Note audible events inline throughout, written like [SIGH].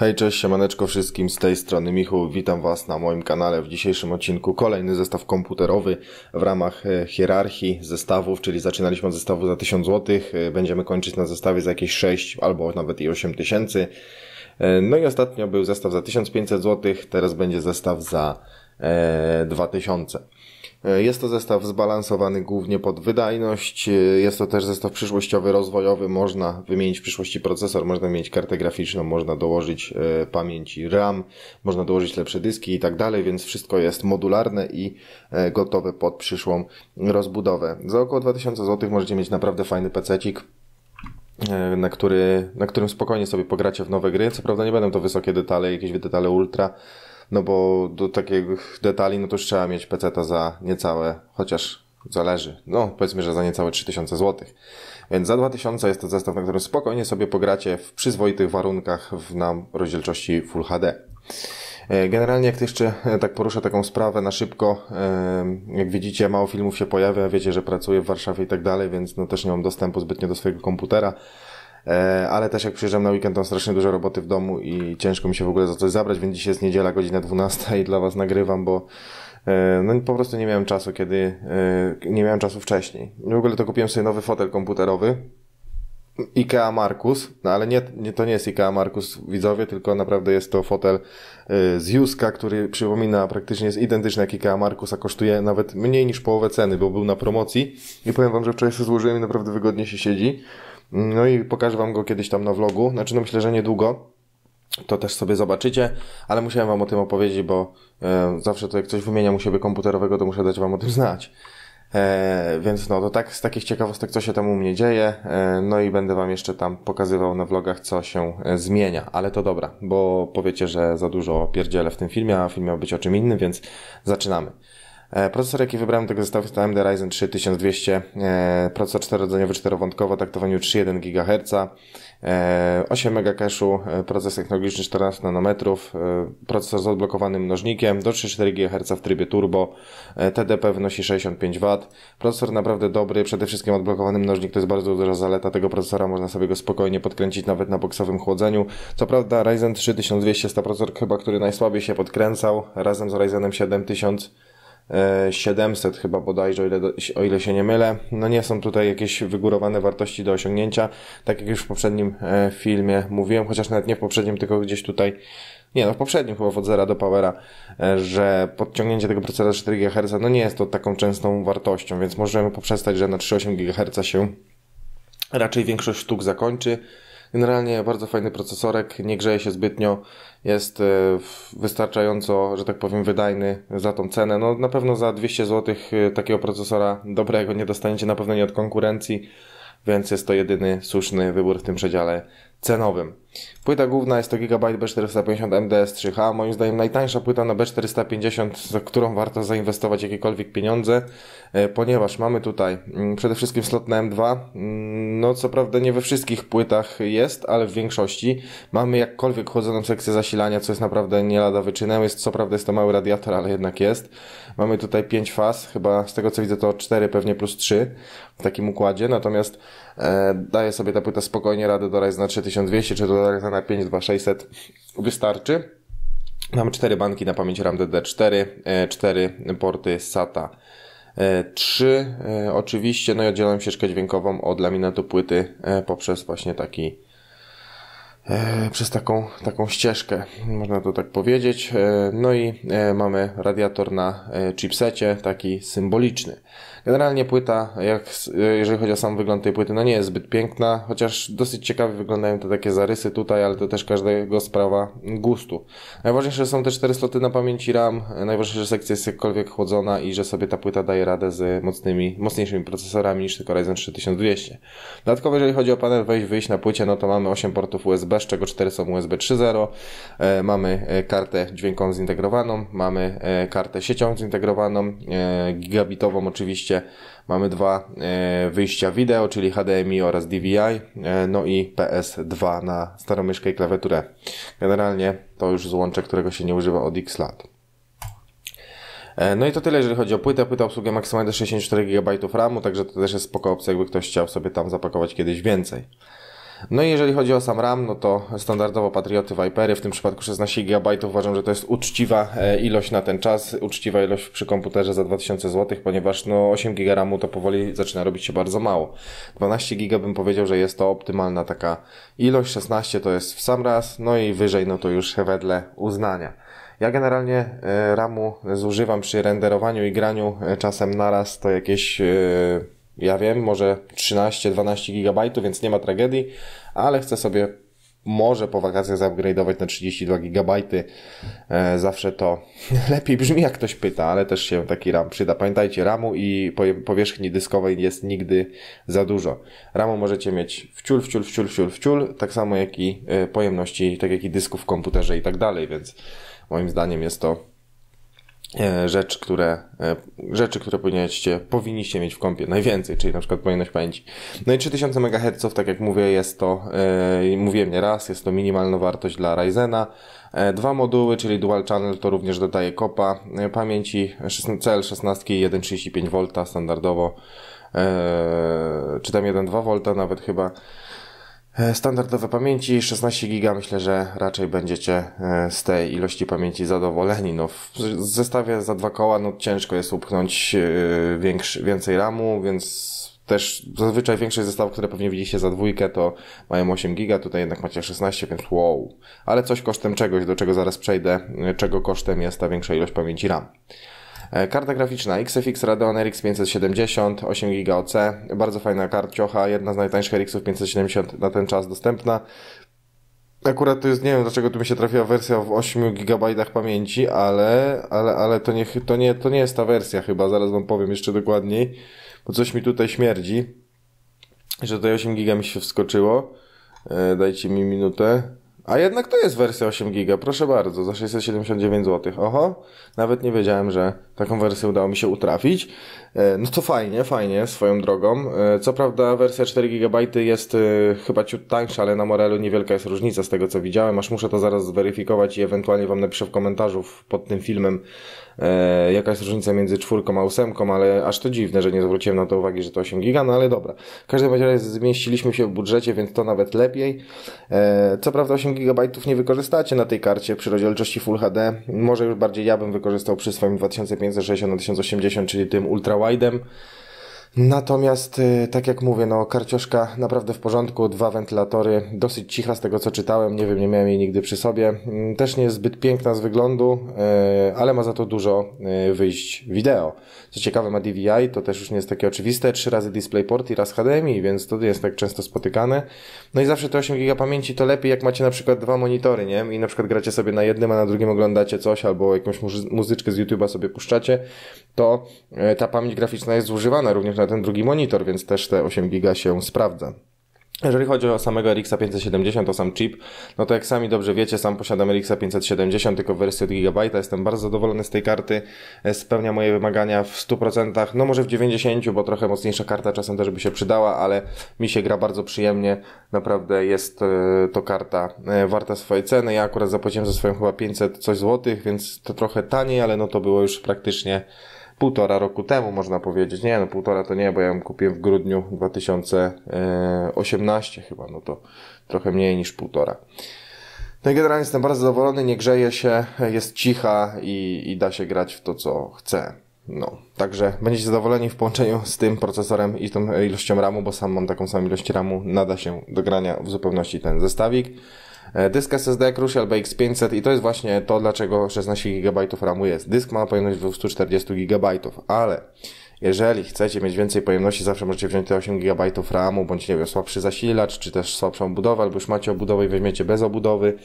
Hej, cześć, siemaneczko wszystkim, z tej strony Michał, witam Was na moim kanale. W dzisiejszym odcinku kolejny zestaw komputerowy w ramach e, hierarchii zestawów, czyli zaczynaliśmy od zestawu za 1000 zł, e, będziemy kończyć na zestawie za jakieś 6 albo nawet i 8 tysięcy. E, no i ostatnio był zestaw za 1500 zł, teraz będzie zestaw za 2000. E, jest to zestaw zbalansowany głównie pod wydajność. E, jest to też zestaw przyszłościowy, rozwojowy. Można wymienić w przyszłości procesor, można mieć kartę graficzną, można dołożyć e, pamięci RAM, można dołożyć lepsze dyski i tak dalej, więc wszystko jest modularne i gotowe pod przyszłą rozbudowę. Za około 2000 zł możecie mieć naprawdę fajny pececik na, który, na którym spokojnie sobie pogracie w nowe gry. Co prawda nie będą to wysokie detale, jakieś detale ultra, no bo do takich detali, no to już trzeba mieć peceta za niecałe, chociaż zależy, no powiedzmy, że za niecałe 3000 zł. Więc za 2000 jest to zestaw, na którym spokojnie sobie pogracie w przyzwoitych warunkach w nam rozdzielczości Full HD. E, generalnie jak jeszcze e, tak poruszę taką sprawę na szybko, e, jak widzicie mało filmów się pojawia, wiecie, że pracuję w Warszawie i tak dalej, więc no też nie mam dostępu zbytnio do swojego komputera, ale też jak przyjeżdżam na weekend, mam strasznie dużo roboty w domu i ciężko mi się w ogóle za coś zabrać, więc dzisiaj jest niedziela, godzina 12 i dla Was nagrywam, bo e, no po prostu nie miałem czasu, kiedy e, nie miałem czasu wcześniej. W ogóle to kupiłem sobie nowy fotel komputerowy, IKEA Markus, no ale nie, nie, to nie jest IKEA Markus widzowie, tylko naprawdę jest to fotel z Juska, który przypomina, praktycznie jest identyczny jak IKEA Markus, a kosztuje nawet mniej niż połowę ceny, bo był na promocji i powiem Wam, że wczoraj się złożyłem i naprawdę wygodnie się siedzi. No i pokażę Wam go kiedyś tam na vlogu. Znaczy, no myślę, że niedługo. To też sobie zobaczycie, ale musiałem Wam o tym opowiedzieć, bo e, zawsze to jak coś wymieniam u siebie komputerowego, to muszę dać Wam o tym znać. E, więc no, to tak z takich ciekawostek, co się tam u mnie dzieje. E, no i będę Wam jeszcze tam pokazywał na vlogach, co się e, zmienia. Ale to dobra, bo powiecie, że za dużo pierdzielę w tym filmie, a film miał być o czym innym, więc zaczynamy. E, procesor, jaki wybrałem tego zestawu to AMD Ryzen 3 1200, e, procesor 4-rdzeniowy, 4-wątkowo, taktowaniu 3,1 GHz, 8 MB cache'u, procesor technologiczny 14 nanometrów, e, procesor z odblokowanym mnożnikiem do 3,4 GHz w trybie turbo, TDP wynosi 65 W. Procesor naprawdę dobry, przede wszystkim odblokowany mnożnik to jest bardzo duża zaleta tego procesora, można sobie go spokojnie podkręcić nawet na boksowym chłodzeniu. Co prawda Ryzen 3 1200 jest to procesor chyba, który najsłabiej się podkręcał, razem z Ryzenem 7000 700 chyba bodajże, o ile, o ile się nie mylę. No nie są tutaj jakieś wygórowane wartości do osiągnięcia, tak jak już w poprzednim e, filmie mówiłem, chociaż nawet nie w poprzednim, tylko gdzieś tutaj nie, no w poprzednim chyba od zera do powera, e, że podciągnięcie tego procesora 4 GHz, no nie jest to taką częstą wartością, więc możemy poprzestać, że na 3,8 GHz się raczej większość sztuk zakończy. Generalnie bardzo fajny procesorek, nie grzeje się zbytnio, jest e, wystarczająco, że tak powiem, wydajny za tą cenę. No na pewno za 200 zł e, takiego procesora dobrego nie dostaniecie, na pewno nie od konkurencji, więc jest to jedyny słuszny wybór w tym przedziale cenowym. Płyta główna jest to GB B450 MDS 3H. Moim zdaniem najtańsza płyta na B450, za którą warto zainwestować jakiekolwiek pieniądze, e, ponieważ mamy tutaj mm, przede wszystkim slot na M2. Mm, no co prawda nie we wszystkich płytach jest, ale w większości. Mamy jakkolwiek chłodzoną sekcję zasilania, co jest naprawdę nie lada wyczynem. Jest, co prawda jest to mały radiator, ale jednak jest. Mamy tutaj 5 faz, chyba z tego co widzę to 4 pewnie plus 3 w takim układzie, natomiast daje sobie ta płyta spokojnie radę do Ryzena 3200 czy do Ryzena 52600 wystarczy. Mamy 4 banki na pamięć RAM DD4, 4 e, porty SATA 3 e, oczywiście, no i oddzieloną ścieżkę dźwiękową od laminatu płyty poprzez właśnie taki przez taką, taką ścieżkę, można to tak powiedzieć. No i mamy radiator na chipsecie, taki symboliczny. Generalnie płyta, jak, jeżeli chodzi o sam wygląd tej płyty, no nie jest zbyt piękna, chociaż dosyć ciekawie wyglądają te takie zarysy tutaj, ale to też każdego sprawa gustu. Najważniejsze są te cztery sloty na pamięci RAM, najważniejsze, że sekcja jest jakkolwiek chłodzona i że sobie ta płyta daje radę z mocnymi, mocniejszymi procesorami niż tylko Ryzen 3200. Dodatkowo, jeżeli chodzi o panel wejść, wyjść na płycie, no to mamy 8 portów USB, z czego 4 są USB 3.0, e, mamy e, kartę dźwiękową zintegrowaną, mamy e, kartę sieciową zintegrowaną, gigabitową oczywiście, mamy dwa e, wyjścia wideo, czyli HDMI oraz DVI, e, no i PS2 na starą i klawiaturę. Generalnie to już złącze, którego się nie używa od X lat. E, no i to tyle, jeżeli chodzi o płytę. Płyta obsługuje maksymalnie do 64 GB RAMu, także to też jest spoko opcja, jakby ktoś chciał sobie tam zapakować kiedyś więcej. No i jeżeli chodzi o sam RAM, no to standardowo Patrioty Vipery, w tym przypadku 16 GB uważam, że to jest uczciwa e, ilość na ten czas, uczciwa ilość przy komputerze za 2000 zł, ponieważ no 8 GB RAMu to powoli zaczyna robić się bardzo mało. 12 GB bym powiedział, że jest to optymalna taka ilość, 16 to jest w sam raz, no i wyżej no to już wedle uznania. Ja generalnie e, RAMu zużywam przy renderowaniu i graniu e, czasem naraz to jakieś ja wiem, może 13-12 GB, więc nie ma tragedii, ale chcę sobie może po wakacjach zupgrade'ować na 32 GB. E, zawsze to [LAUGHS] lepiej brzmi, jak ktoś pyta, ale też się taki RAM przyda. Pamiętajcie, RAMu i powierzchni dyskowej jest nigdy za dużo. RAMu możecie mieć wciul, wciul, wciul, wciul, wciul, tak samo jak i e, pojemności, tak jak i dysków w komputerze i tak dalej, więc moim zdaniem jest to rzecz, które, e, rzeczy, które powinniście, powinniście mieć w kompie najwięcej, czyli na przykład pojemność pamięci. No i 3000 MHz, tak jak mówię, jest to, e, mówiłem nie raz, jest to minimalna wartość dla Ryzena. E, dwa moduły, czyli Dual Channel, to również dodaje kopa e, pamięci CL16 1,35V standardowo, e, czy tam 1,2V nawet chyba. E, standardowe pamięci 16 giga myślę, że raczej będziecie e, z tej ilości pamięci zadowoleni. No, w zestawie za dwa koła no, ciężko jest upchnąć e, większy, więcej RAMu, więc też zazwyczaj większość zestawów, które pewnie widzicie za dwójkę, to mają 8 giga, tutaj jednak macie 16, więc wow. Ale coś kosztem czegoś, do czego zaraz przejdę, czego kosztem jest ta większa ilość pamięci RAM. E, karta graficzna XFX Radeon RX 570, 8 GB OC, bardzo fajna karciocha, jedna z najtańszych RX-ów 570 na ten czas dostępna. Akurat to jest, nie wiem dlaczego tu mi się trafiła wersja w 8 GB pamięci, ale, ale, ale to, nie, to, nie, to nie jest ta wersja chyba, zaraz wam powiem jeszcze dokładniej, bo coś mi tutaj śmierdzi, że tutaj 8 GB mi się wskoczyło. E, dajcie mi minutę. A jednak to jest wersja 8 GB, proszę bardzo, za 679 zł. Oho, nawet nie wiedziałem, że taką wersję udało mi się utrafić. E, no to fajnie, fajnie, swoją drogą. E, co prawda wersja 4 GB jest e, chyba ciut tańsza, ale na Morelu niewielka jest różnica z tego co widziałem, aż muszę to zaraz zweryfikować i ewentualnie Wam napiszę w komentarzu pod tym filmem, jaka jest różnica między czwórką a ósemką, ale aż to dziwne, że nie zwróciłem na to uwagi, że to 8 giga, no ale dobra. W każdym razie zmieściliśmy się w budżecie, więc to nawet lepiej. Co prawda 8 GB nie wykorzystacie na tej karcie przy rozdzielczości Full HD. Może już bardziej ja bym wykorzystał przy swoim 2560 na 1080, czyli tym ultra wide'em. Natomiast, y, tak jak mówię, no, karcioszka naprawdę w porządku, dwa wentylatory, dosyć cicha z tego co czytałem, nie wiem, nie miałem jej nigdy przy sobie. Mm, też nie jest zbyt piękna z wyglądu, y, ale ma za to dużo y, wyjść wideo. Co ciekawe, ma DVI, to też już nie jest takie oczywiste, trzy razy DisplayPort i raz HDMI, więc to jest tak często spotykane. No i zawsze te 8 GB pamięci to lepiej, jak macie na przykład dwa monitory, nie? I na przykład gracie sobie na jednym, a na drugim oglądacie coś, albo jakąś muzyczkę z YouTube'a sobie puszczacie, to ta pamięć graficzna jest zużywana również na ten drugi monitor, więc też te 8 giga się sprawdza. Jeżeli chodzi o samego RX 570, to sam chip, no to jak sami dobrze wiecie, sam posiadam RX 570, tylko w wersji od GB. Jestem bardzo zadowolony z tej karty. E, spełnia moje wymagania w 100%, no może w 90%, bo trochę mocniejsza karta czasem też by się przydała, ale mi się gra bardzo przyjemnie. Naprawdę jest e, to karta e, warta swojej ceny. Ja akurat zapłaciłem za swoją chyba 500 coś złotych, więc to trochę taniej, ale no to było już praktycznie półtora roku temu, można powiedzieć. Nie, no półtora to nie, bo ja ją kupiłem w grudniu 2018 chyba, no to trochę mniej niż półtora. No i generalnie jestem bardzo zadowolony, nie grzeje się, jest cicha i, i da się grać w to, co chce. No, także będziecie zadowoleni w połączeniu z tym procesorem i tą ilością RAMu, bo sam mam taką samą ilość RAMu, nada się do grania w zupełności ten zestawik. E, dysk SSD Crucial BX500 i to jest właśnie to, dlaczego 16 GB RAMu jest. Dysk ma pojemność 240 GB, ale jeżeli chcecie mieć więcej pojemności, zawsze możecie wziąć te 8 GB RAMu, bądź nie wiem, słabszy zasilacz, czy też słabszą budowę, albo już macie obudowę i weźmiecie bez obudowy,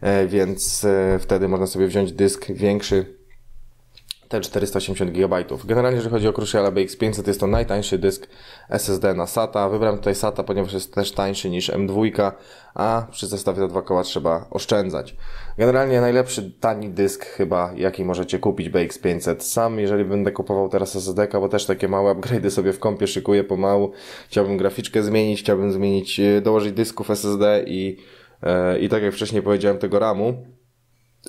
e, więc e, wtedy można sobie wziąć dysk większy te 480 GB. Generalnie, jeżeli chodzi o Crucial BX500, jest to najtańszy dysk SSD na SATA. Wybrałem tutaj SATA, ponieważ jest też tańszy niż M2, a przy zestawie za dwa koła trzeba oszczędzać. Generalnie najlepszy tani dysk chyba, jaki możecie kupić BX500. Sam, jeżeli będę kupował teraz SSD, bo też takie małe upgrade'y sobie w kompie szykuję pomału, chciałbym graficzkę zmienić, chciałbym zmienić, e, dołożyć dysków SSD i, e, i tak jak wcześniej powiedziałem, tego RAMu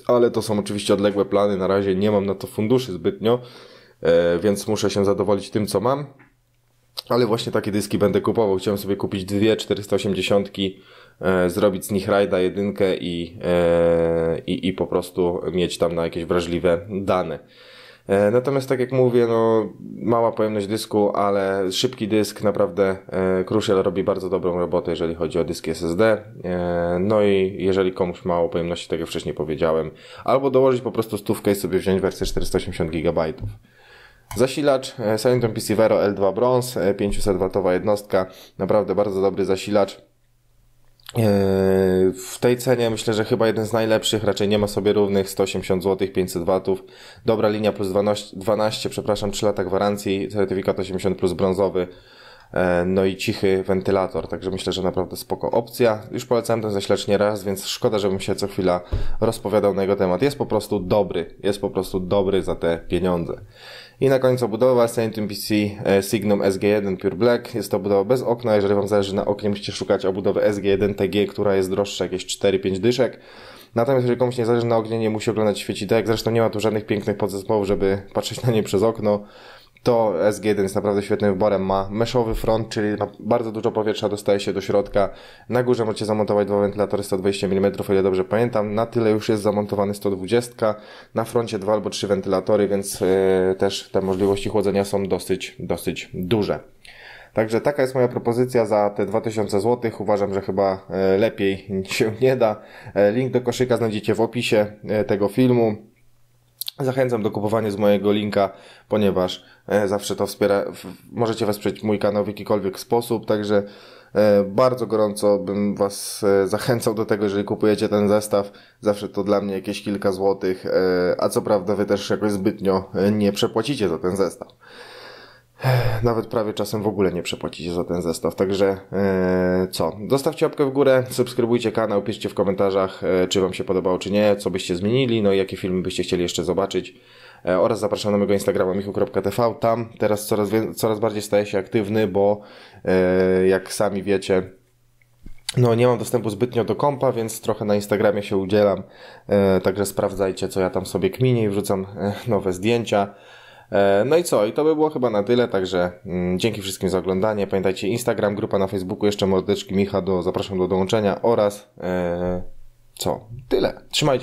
ale to są oczywiście odległe plany, na razie nie mam na to funduszy zbytnio, e, więc muszę się zadowolić tym, co mam. ale właśnie takie dyski będę kupował. Chciałem sobie kupić dwie 480, e, zrobić z nich rajda jedynkę i, e, i, i po prostu mieć tam na jakieś wrażliwe dane. E, natomiast tak jak mówię, no mała pojemność dysku, ale szybki dysk, naprawdę e, Crucial robi bardzo dobrą robotę, jeżeli chodzi o dyski SSD. E, no i jeżeli komuś mało pojemności, tak jak wcześniej powiedziałem, albo dołożyć po prostu stówkę i sobie wziąć wersję 480 GB. Zasilacz Silenton PC Vero L2 Bronze, 500W jednostka, naprawdę bardzo dobry zasilacz. W tej cenie myślę, że chyba jeden z najlepszych, raczej nie ma sobie równych, 180 zł, 500 W. Dobra linia plus 12, 12 przepraszam, 3 lata gwarancji, certyfikat 80 plus brązowy. E, no i cichy wentylator, także myślę, że naprawdę spoko opcja. Już polecałem ten zasilacz nie raz, więc szkoda, żebym się co chwila rozpowiadał na jego temat. Jest po prostu dobry, jest po prostu dobry za te pieniądze. I na końcu budowa Saintum PC e, Signum SG1 Pure Black. Jest to budowa bez okna. Jeżeli Wam zależy na oknie, musicie szukać o budowę SG1 TG, która jest droższa jakieś 4-5 dyszek. Natomiast jeżeli komuś nie zależy na oknie, nie musi oglądać świecidełek. Zresztą nie ma tu żadnych pięknych podzespołów, żeby patrzeć na nie przez okno to SG1 jest naprawdę świetnym wyborem. Ma meszowy front, czyli bardzo dużo powietrza dostaje się do środka. Na górze możecie zamontować dwa wentylatory 120 mm, o ile dobrze pamiętam. Na tyle już jest zamontowany 120. Na froncie dwa albo trzy wentylatory, więc yy, też te możliwości chłodzenia są dosyć, dosyć duże. Także taka jest moja propozycja za te 2000 zł. Uważam, że chyba e, lepiej [LAUGHS] się nie da. E, link do koszyka znajdziecie w opisie tego filmu. Zachęcam do kupowania z mojego linka, ponieważ e, zawsze to wspiera, możecie wesprzeć mój kanał w jakikolwiek sposób, także e, bardzo gorąco bym Was e, zachęcał do tego, jeżeli kupujecie ten zestaw, zawsze to dla mnie jakieś kilka złotych, a co prawda Wy też jakoś zbytnio nie przepłacicie za ten zestaw. Nawet prawie czasem w ogóle nie przepłacicie za ten zestaw. Także e, co? Dostawcie łapkę w górę, subskrybujcie kanał, piszcie w komentarzach, e, czy Wam się podobało, czy nie, co byście zmienili, no i jakie filmy byście chcieli jeszcze zobaczyć. E, oraz zapraszam na mojego Instagrama michu.tv. Tam teraz coraz, coraz bardziej staję się aktywny, bo jak sami wiecie, no, nie mam dostępu zbytnio do kompa, więc trochę na Instagramie się udzielam. Także sprawdzajcie, co ja tam sobie kminię i wrzucam nowe zdjęcia. E, no i co? I to by było chyba na tyle, także mm, dzięki wszystkim za oglądanie. Pamiętajcie, Instagram, grupa na Facebooku, jeszcze mordeczki Micha, do, zapraszam do dołączenia oraz e, co? Tyle. Trzymajcie